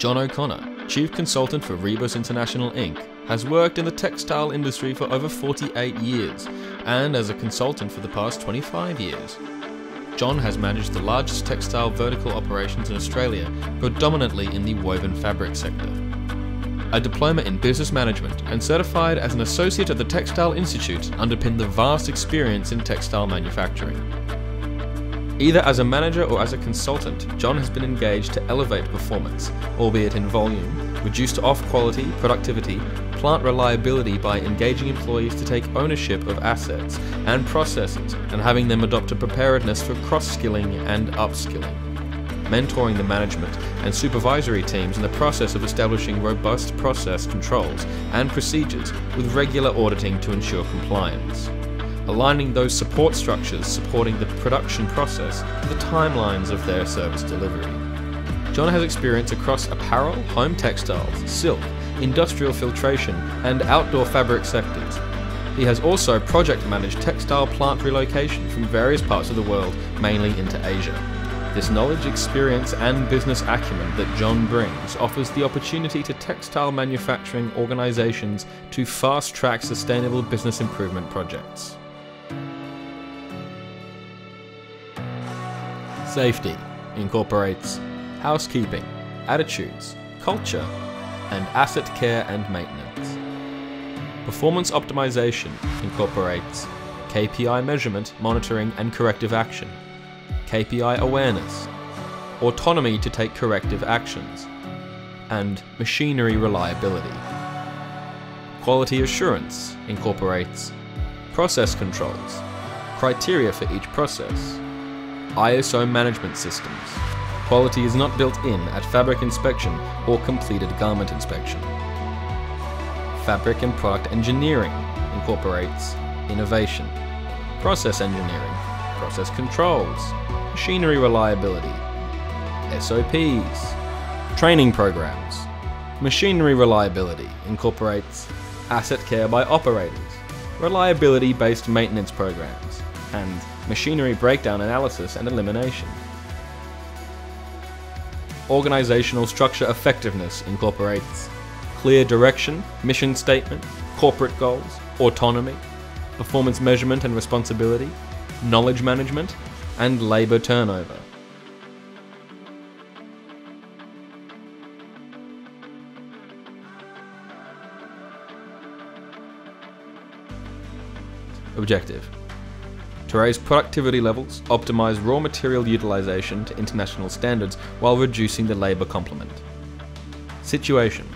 John O'Connor, Chief Consultant for Rebus International Inc., has worked in the textile industry for over 48 years and as a consultant for the past 25 years. John has managed the largest textile vertical operations in Australia, predominantly in the woven fabric sector. A diploma in business management and certified as an associate at the Textile Institute underpin the vast experience in textile manufacturing. Either as a manager or as a consultant, John has been engaged to elevate performance, albeit in volume, reduce off quality, productivity, plant reliability by engaging employees to take ownership of assets and processes and having them adopt a preparedness for cross skilling and upskilling. Mentoring the management and supervisory teams in the process of establishing robust process controls and procedures with regular auditing to ensure compliance aligning those support structures supporting the production process to the timelines of their service delivery. John has experience across apparel, home textiles, silk, industrial filtration, and outdoor fabric sectors. He has also project managed textile plant relocation from various parts of the world, mainly into Asia. This knowledge, experience, and business acumen that John brings offers the opportunity to textile manufacturing organizations to fast track sustainable business improvement projects. Safety incorporates housekeeping, attitudes, culture, and asset care and maintenance. Performance optimization incorporates KPI measurement, monitoring, and corrective action, KPI awareness, autonomy to take corrective actions, and machinery reliability. Quality assurance incorporates process controls, criteria for each process, ISO management systems. Quality is not built in at fabric inspection or completed garment inspection. Fabric and product engineering incorporates innovation, process engineering, process controls, machinery reliability, SOPs, training programs. Machinery reliability incorporates asset care by operators, reliability based maintenance programs, and machinery breakdown analysis and elimination. Organizational structure effectiveness incorporates clear direction, mission statement, corporate goals, autonomy, performance measurement and responsibility, knowledge management, and labor turnover. Objective to raise productivity levels, optimise raw material utilisation to international standards while reducing the labour complement. Situation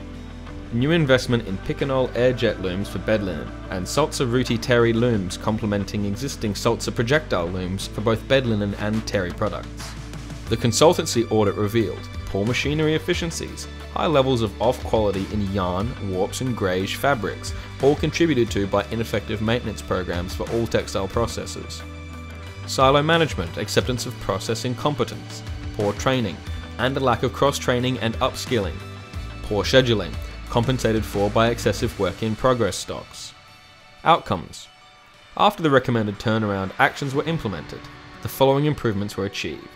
New investment in Picanol airjet looms for bed linen and Sulzer Ruti Terry looms complementing existing Sulzer projectile looms for both bed linen and Terry products. The consultancy audit revealed poor machinery efficiencies, high levels of off quality in yarn, warps, and greige fabrics, all contributed to by ineffective maintenance programs for all textile processes. Silo management, acceptance of process incompetence, poor training, and a lack of cross training and upskilling. Poor scheduling, compensated for by excessive work in progress stocks. Outcomes After the recommended turnaround actions were implemented, the following improvements were achieved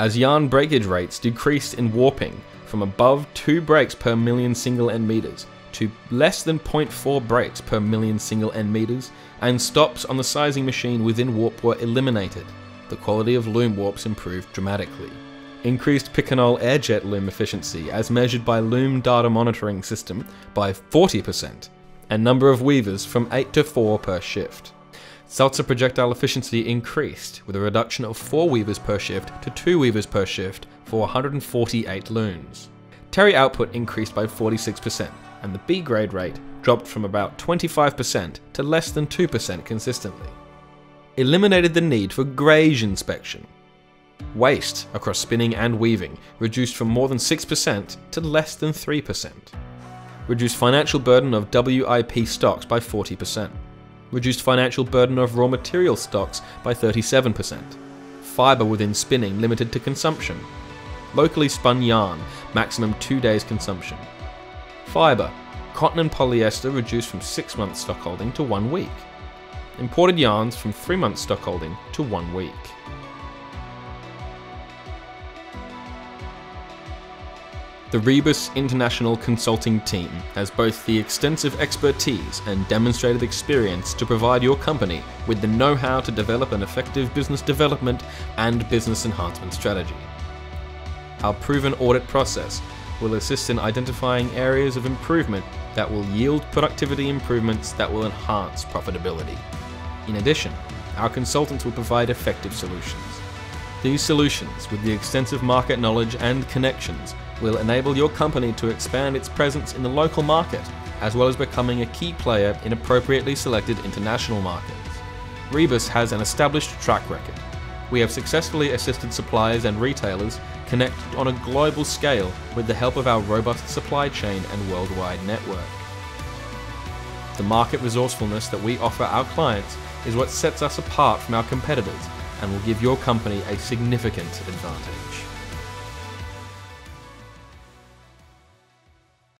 as yarn breakage rates decreased in warping from above 2 breaks per million single end meters to less than 0.4 breaks per million single end meters, and stops on the sizing machine within warp were eliminated. The quality of loom warps improved dramatically. Increased Picanol airjet loom efficiency as measured by Loom Data Monitoring System by 40%, and number of weavers from 8 to 4 per shift. Sulzer projectile efficiency increased with a reduction of 4 weavers per shift to 2 weavers per shift for 148 looms. Terry output increased by 46%, and the B grade rate dropped from about 25% to less than 2% consistently. Eliminated the need for greige inspection. Waste across spinning and weaving reduced from more than 6% to less than 3%. Reduced financial burden of WIP stocks by 40% reduced financial burden of raw material stocks by 37%, fibre within spinning limited to consumption, locally spun yarn, maximum 2 days consumption. Fibre, cotton and polyester reduced from 6 months stockholding to 1 week. Imported yarns from 3 months stockholding to 1 week. The Rebus International Consulting Team has both the extensive expertise and demonstrated experience to provide your company with the know how to develop an effective business development and business enhancement strategy. Our proven audit process will assist in identifying areas of improvement that will yield productivity improvements that will enhance profitability. In addition, our consultants will provide effective solutions. These solutions, with the extensive market knowledge and connections, will enable your company to expand its presence in the local market, as well as becoming a key player in appropriately selected international markets. Rebus has an established track record. We have successfully assisted suppliers and retailers connect on a global scale with the help of our robust supply chain and worldwide network. The market resourcefulness that we offer our clients is what sets us apart from our competitors and will give your company a significant advantage.